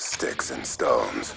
Sticks and stones.